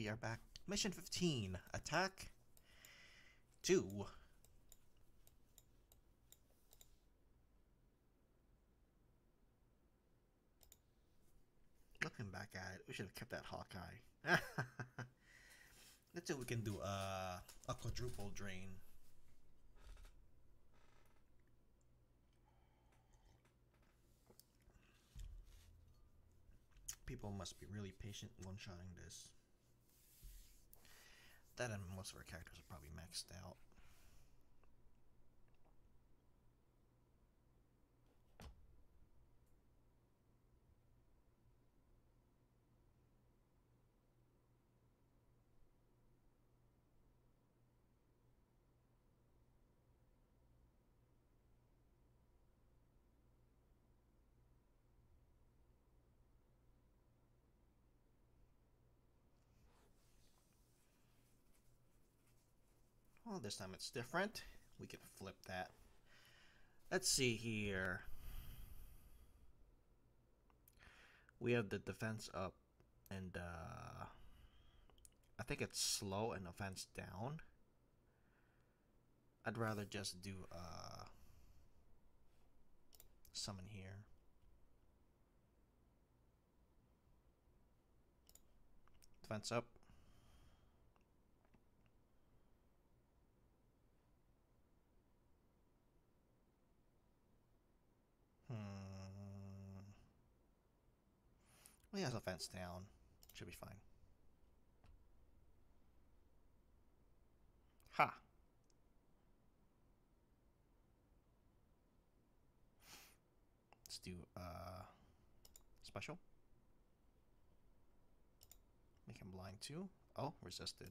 we are back. Mission 15, attack 2. Looking back at it, we should have kept that Hawkeye. Let's see if we can do uh, a quadruple drain. People must be really patient one-shotting this. That and most of our characters are probably maxed out. Well, this time it's different. We can flip that. Let's see here. We have the defense up and uh, I think it's slow and offense down. I'd rather just do uh, summon here. Defense up. He has a fence down. Should be fine. Ha! Let's do uh special. Make him blind too. Oh, resisted.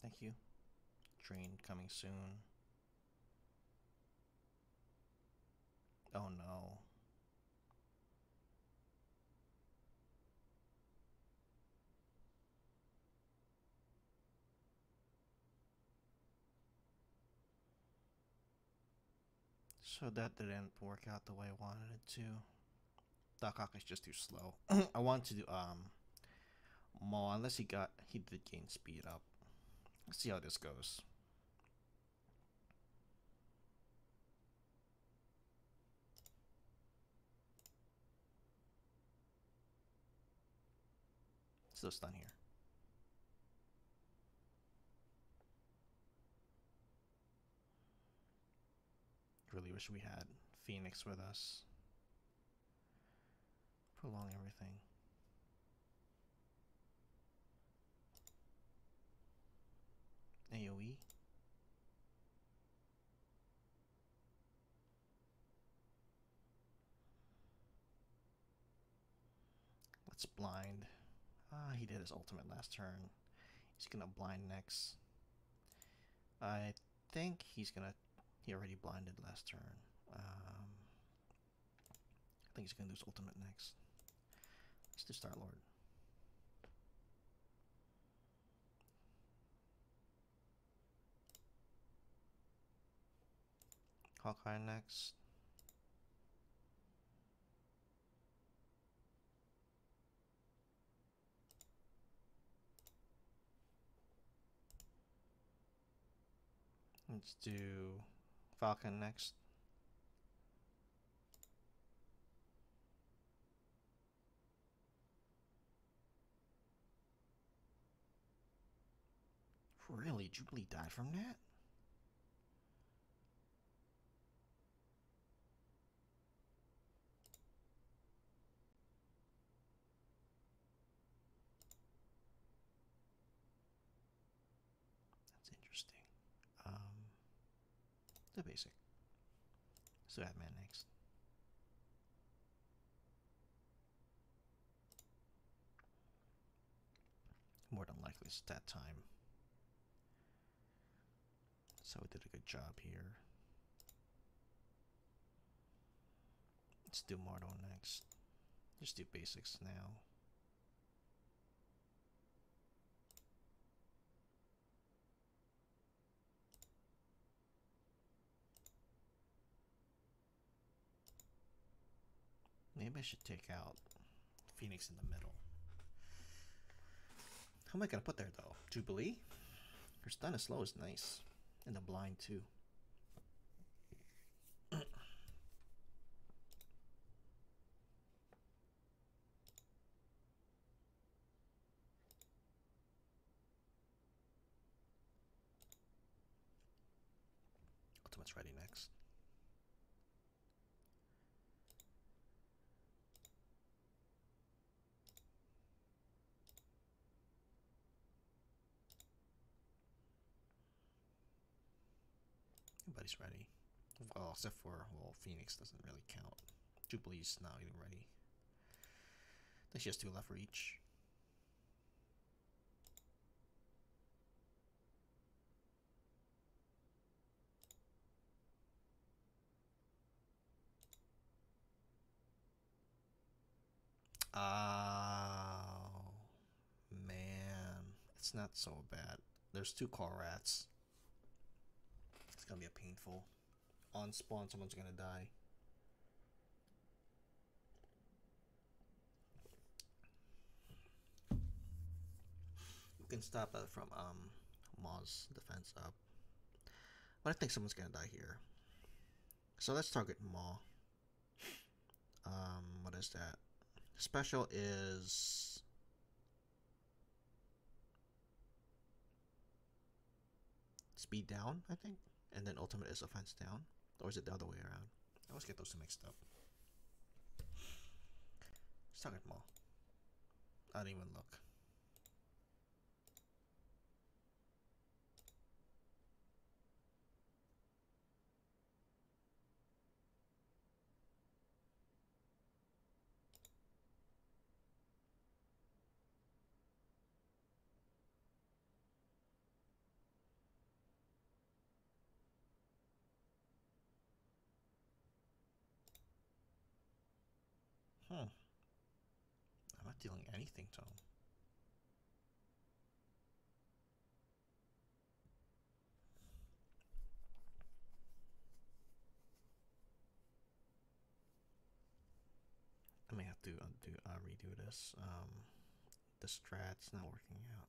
Thank you. Train coming soon. Oh no. So that didn't work out the way I wanted it to. Doc Ock is just too slow. I want to do um Maw unless he got he did gain speed up. Let's see how this goes. Still stun here. Really wish we had Phoenix with us. Prolong everything. AoE. Let's blind. Ah, he did his ultimate last turn. He's gonna blind next. I think he's gonna. He already blinded last turn. Um, I think he's gonna do his ultimate next. Let's do Star Lord. Hawkeye next. Let's do Falcon next. Really? Jubilee died from that? That's interesting. Um, the basic. So man next. More than likely it's that time. So we did a good job here. Let's do Mordo next. Just do basics now. Maybe I should take out Phoenix in the middle. How am I gonna put there though? Jubilee? Her stun is slow is nice. And the blind too. Ultimate's ready next. Everybody's ready. Well, except for, well, Phoenix doesn't really count. Jubilee's not even ready. I think she has two left for each. Oh, man. It's not so bad. There's two Koraths. Gonna be a painful. On spawn, someone's gonna die. We can stop that from um Maw's defense up. But I think someone's gonna die here. So let's target Maw. Um, what is that? Special is speed down, I think, and then ultimate is offense down, or is it the other way around? I always get those two mixed up. Target Maw. I didn't even look. Hmm. I'm not dealing anything to him. I may have to undo, uh, redo this. Um, the strat's not working out.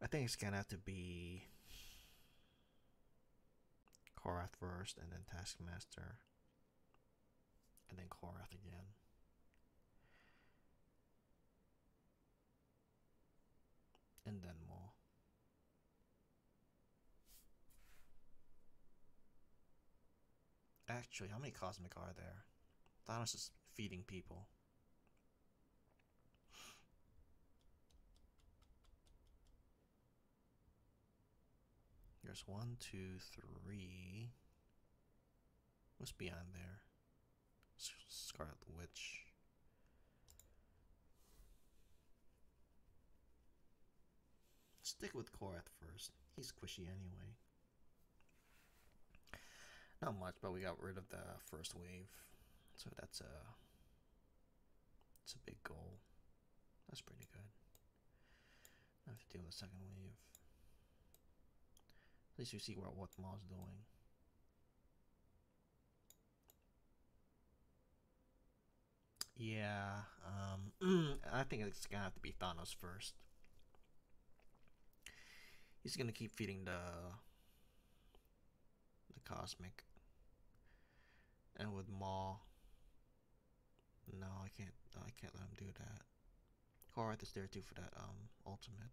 I think it's gonna have to be Korath first, and then Taskmaster, and then Korath again. And then more. Actually, how many cosmic are there? Thanos is feeding people. There's one, two, three. What's beyond there? Scarlet Witch. Stick with Korath first. He's squishy anyway. Not much, but we got rid of the first wave. So that's a it's a big goal. That's pretty good. I have to deal with the second wave. At least you see what what Maw's doing. Yeah, um, I think it's gonna have to be Thanos first. He's gonna keep feeding the the cosmic, and with Maw, no, I can't. I can't let him do that. Korath is there too for that um ultimate.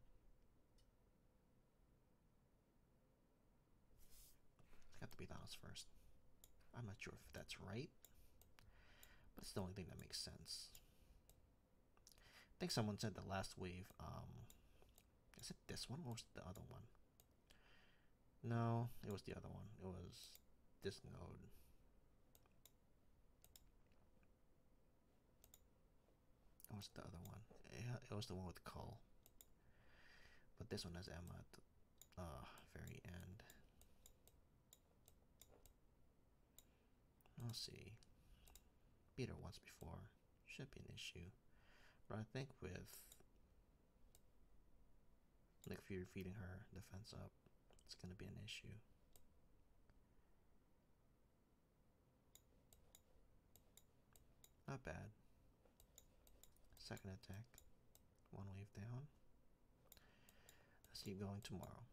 It's got to be Thanos first. I'm not sure if that's right, but it's the only thing that makes sense. I think someone said the last wave. Um, is it this one or was it the other one? No, it was the other one. It was this node. It was the other one. It was the one with Cull. But this one has Emma at the uh, very end. I'll see. Beat her once before. Should be an issue. But I think with Nick Fury feeding her defense up, it's gonna be an issue. Not bad. Second attack. One wave down. Let's keep going tomorrow.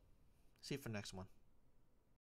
See you for next one.